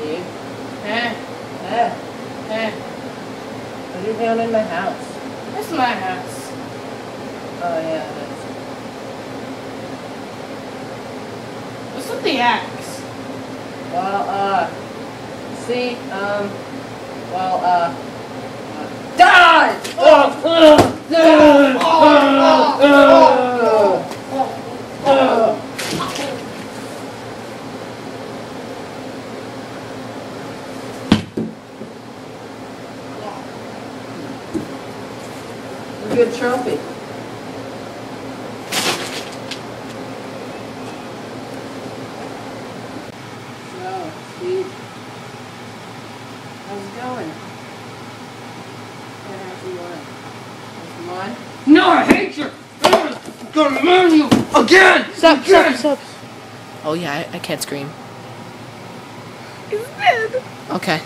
Eh, Eh, what are you doing in my house? it's my house. Oh, yeah, it is. What's with the axe? Well, uh, see, um, well, uh die! Oh, oh, oh, oh, oh, oh. A good trophy. So, Steve, how's it going? Yeah, how's it going? No, I hate you! I'm gonna learn you again! Stop, again! stop, stop. Oh yeah, I, I can't scream. It's dead. Okay.